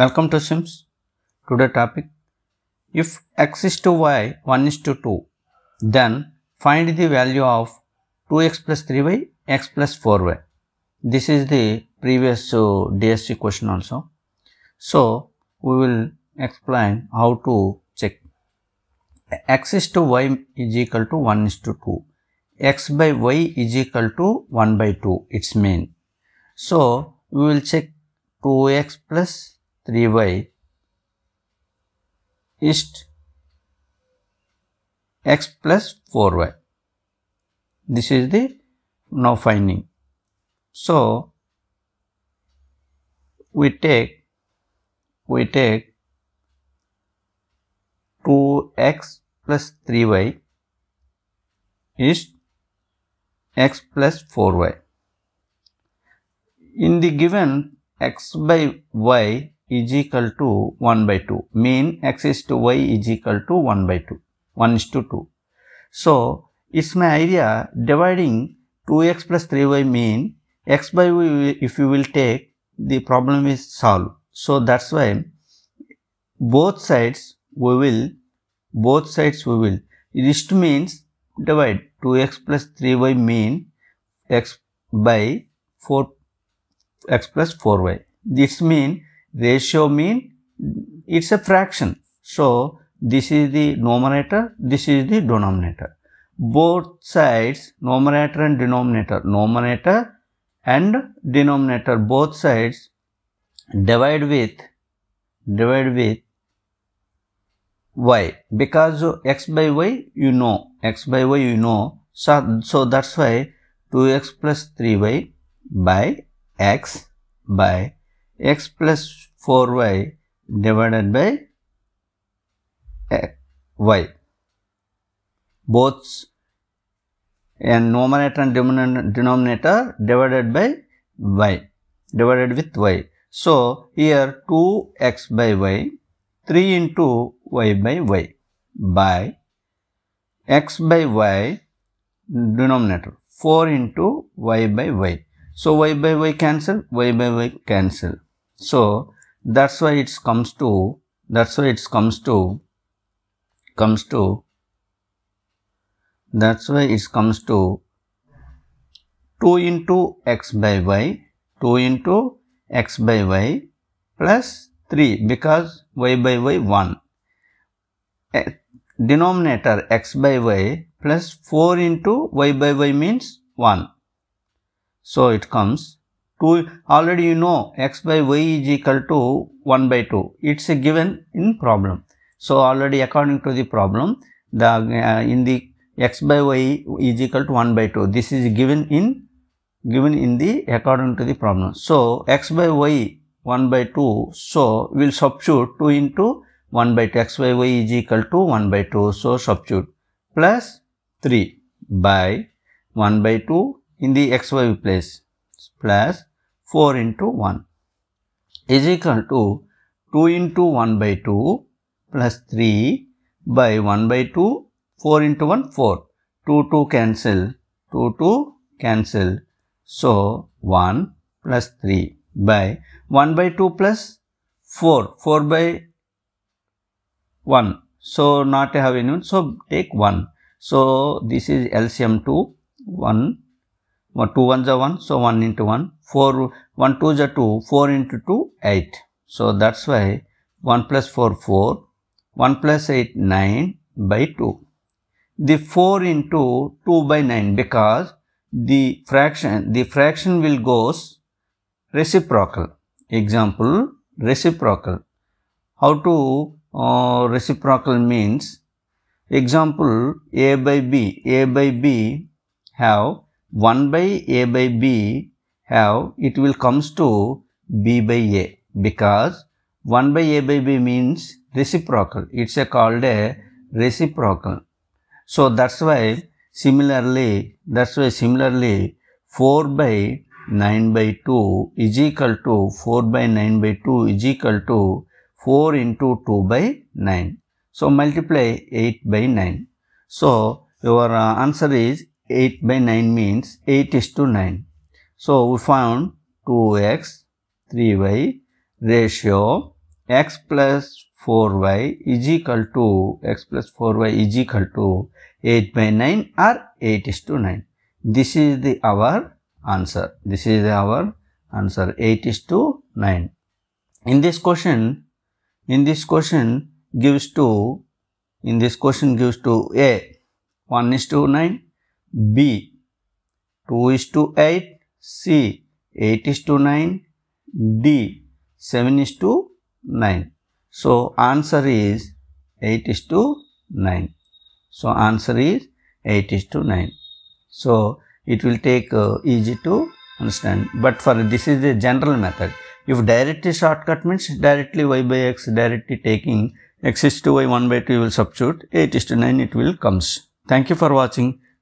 Welcome to Sims. Today topic if x is to y 1 is to 2 then find the value of 2x plus 3y x plus 4y. This is the previous uh, DSC question also. So, we will explain how to check x is to y is equal to 1 is to 2 x by y is equal to 1 by 2 its mean. So, we will check 2x plus 3y is x plus 4y. This is the now finding. So, we take we take 2x plus 3y is x plus 4y. In the given x by y is equal to 1 by 2 mean x is to y is equal to 1 by 2 1 is to 2. So, it's my idea dividing 2x plus 3y mean x by y if you will take the problem is solved. So, that is why both sides we will both sides we will this means divide 2x plus 3y mean x by 4 x plus 4y. This mean ratio mean it's a fraction. So, this is the numerator, this is the denominator. Both sides numerator and denominator, numerator and denominator both sides divide with divide with y because x by y you know x by y you know so, so that's why 2x plus 3y by x by x plus 4y divided by y both and numerator and denominator divided by y divided with y. So, here 2x by y 3 into y by y by x by y denominator 4 into y by y. So, y by y cancel, y by y cancel. So, that is why it comes to, that is why it comes to, comes to, that is why it comes to 2 into x by y, 2 into x by y plus 3 because y by y 1. Eh, denominator x by y plus 4 into y by y means 1. So, it comes 2 already you know x by y is equal to 1 by 2 it is a given in problem. So, already according to the problem the uh, in the x by y is equal to 1 by 2 this is given in given in the according to the problem. So, x by y 1 by 2 so we will substitute 2 into 1 by 2 x by y is equal to 1 by 2 so substitute plus 3 by 1 by 2 in the xy place. Plus 4 into 1 is equal to 2 into 1 by 2 plus 3 by 1 by 2 4 into 1 4 2 2 cancel. 2 2 cancel. So 1 plus 3 by 1 by 2 plus 4 4 by 1 so not have any so take 1 so this is LCM 2 1 1 2 1 is 1 so 1 into 1 4 1 2 is 2 4 into 2 8 so that's why 1 plus 4 4 1 plus 8 9 by 2 the 4 into 2 by 9 because the fraction the fraction will goes reciprocal. Example reciprocal. How to uh, reciprocal means example a by b a by b have 1 by a by b have it will comes to b by a because 1 by a by b means reciprocal. It's a called a reciprocal. So that's why similarly that's why similarly 4 by 9 by 2 is equal to 4 by 9 by 2 is equal to 4 into 2 by 9 so multiply 8 by 9 so your uh, answer is 8 by 9 means 8 is to 9. So, we found 2x 3y ratio x plus 4y is equal to x plus 4y is equal to 8 by 9 or 8 is to 9. This is the our answer. This is our answer 8 is to 9. In this question, in this question gives to, in this question gives to A 1 is to 9, B 2 is to 8, C 8 is to 9, D 7 is to 9. So, answer is 8 is to 9. So, answer is 8 is to 9. So, it will take uh, easy to understand, but for this is the general method. If directly shortcut means directly y by x directly taking x is to y 1 by 2 you will substitute 8 is to 9 it will comes. Thank you for watching.